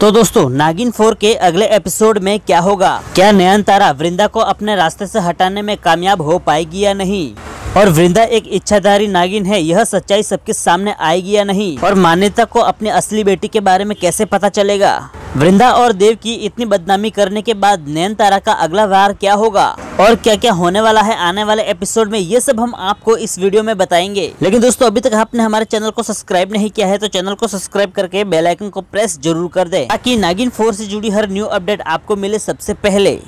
तो दोस्तों, नागिन फोर के अगले एपिसोड में क्या होगा? क्या नयन तारा वृंदा को अपने रास्ते से हटाने में कामयाब हो पाएगी या नहीं? और वृंदा एक इच्छाधारी नागिन है, यह सच्चाई सबके सामने आएगी या नहीं? और मान्यता को अपनी असली बेटी के बारे में कैसे पता चलेगा? वृंदा और देव की इतनी बदनामी करने के बाद नयन तारा का अगला वार क्या होगा? और क्या क्या होने वाला है आने वाले एपिसोड में? ये सब हम आपको इस वीडियो में बताएँगे। लेकिन दोस्तों, अभी तक आपने हमारे चैनल को सब्सक्राइब नहीं किया है तो चैनल को सब्सक्राइब करके बेल आइकन को प्रेस ज़रूर कर दे, ताकि नागिन फोर से जुड़ी हर न्यू अपडेट आपको मिले सबसे पहले।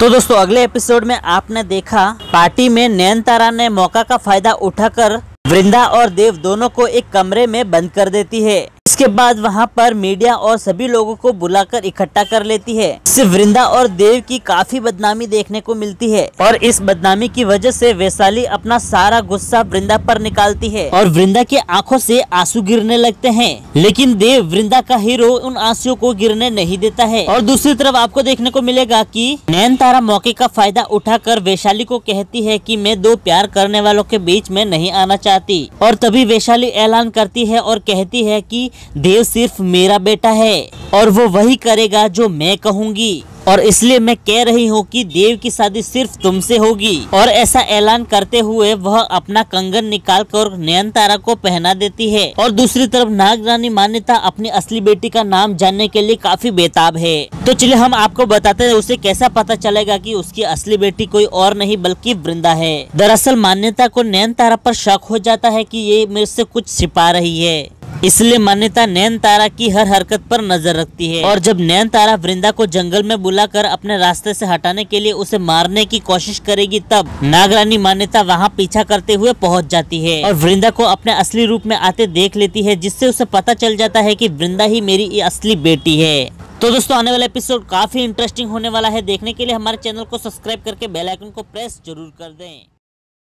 तो दोस्तों, अगले एपिसोड में आपने देखा पार्टी में नयन तारा ने मौका का फ़ायदा उठाकर वृंदा और देव दोनों को एक कमरे में बंद कर देती है। इसके बाद वहाँ पर मीडिया और सभी लोगों को बुलाकर इकट्ठा कर लेती है। इससे वृंदा और देव की काफ़ी बदनामी देखने को मिलती है। और इस बदनामी की वजह से वैशाली अपना सारा गुस्सा वृंदा पर निकालती है और वृंदा की आँखों से आँसू गिरने लगते हैं। लेकिन देव वृंदा का हीरो उन आंसुओं को गिरने नहीं देता है। और दूसरी तरफ़ आपको देखने को मिलेगा की नैन तारा मौके का फ़ायदा उठाकर वैशाली को कहती है की मैं दो प्यार करने वालों के बीच में नहीं आना चाहती। और तभी वैशाली ऐलान करती है और कहती है की देव सिर्फ़ मेरा बेटा है और वो वही करेगा जो मैं कहूँगी। और इसलिए मैं कह रही हूँ कि देव की शादी सिर्फ़ तुमसे होगी। और ऐसा ऐलान करते हुए वह अपना कंगन निकाल कर नयन तारा को पहना देती है। और दूसरी तरफ़ नाग रानी मान्यता अपनी असली बेटी का नाम जानने के लिए काफ़ी बेताब है। तो चलिए हम आपको बताते हैं, उसे कैसा पता चलेगा कि उसकी असली बेटी कोई और नहीं बल्कि वृंदा है। दरअसल मान्यता को नयन तारा शक हो जाता है की ये मेरे से कुछ छिपा रही है। इसलिए मान्यता नैन तारा की हर हरकत पर नज़र रखती है। और जब नैन तारा वृंदा को जंगल में बुलाकर अपने रास्ते से हटाने के लिए उसे मारने की कोशिश करेगी, तब नागरानी मान्यता वहाँ पीछा करते हुए पहुँच जाती है और वृंदा को अपने असली रूप में आते देख लेती है, जिससे उसे पता चल जाता है की वृंदा ही मेरी असली बेटी है। तो दोस्तों, आने वाला एपिसोड काफ़ी इंटरेस्टिंग होने वाला है। देखने के लिए हमारे चैनल को सब्सक्राइब करके बेल आइकन को प्रेस ज़रूर कर दें।